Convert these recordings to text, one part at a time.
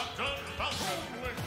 Captain Falcon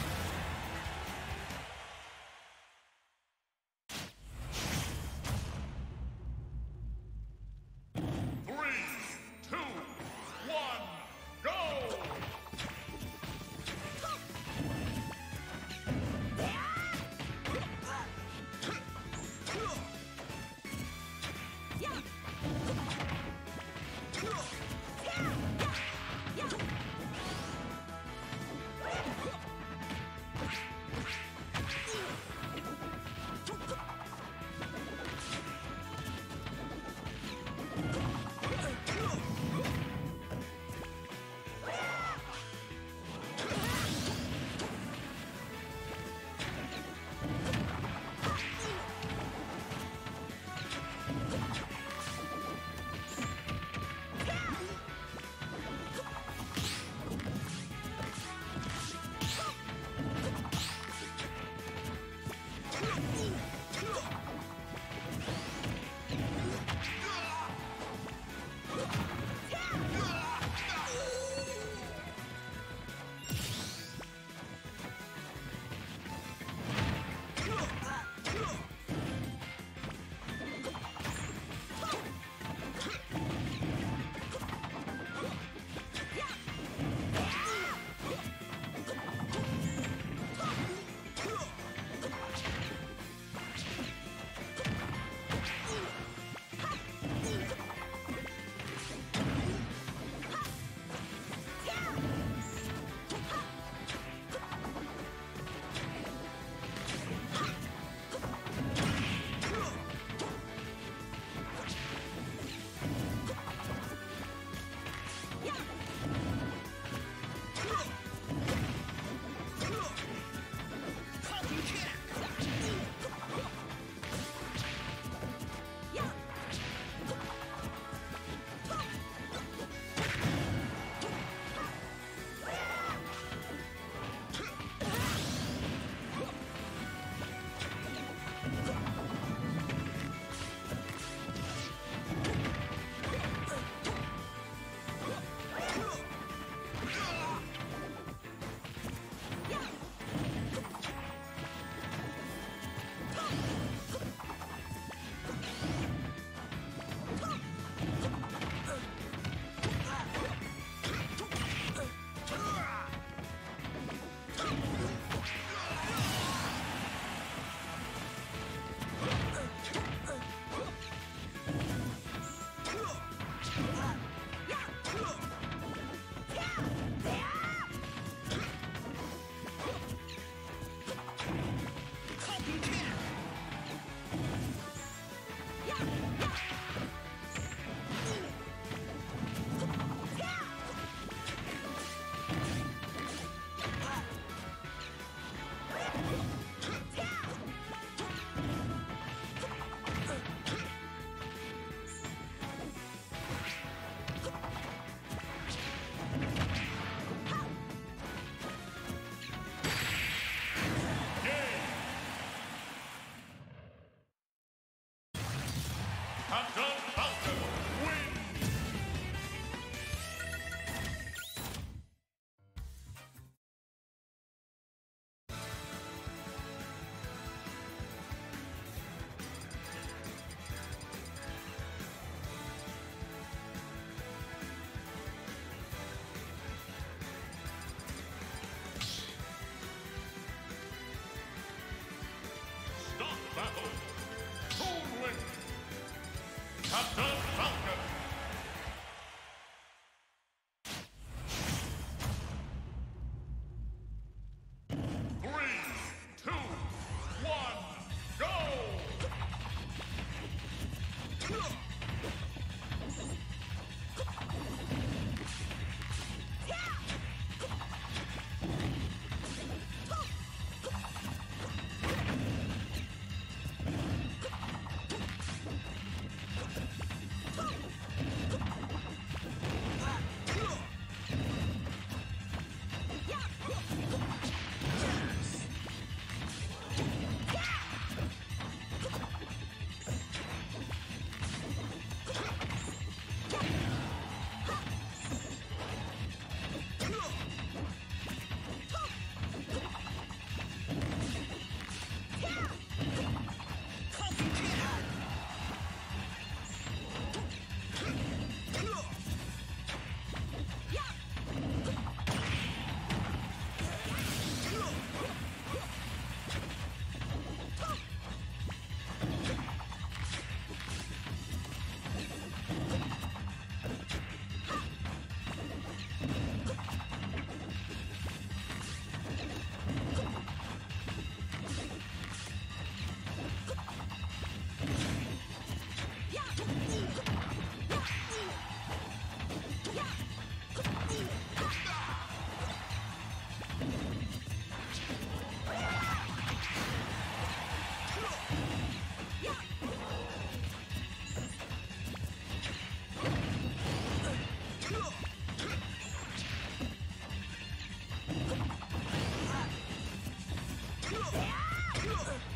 Captain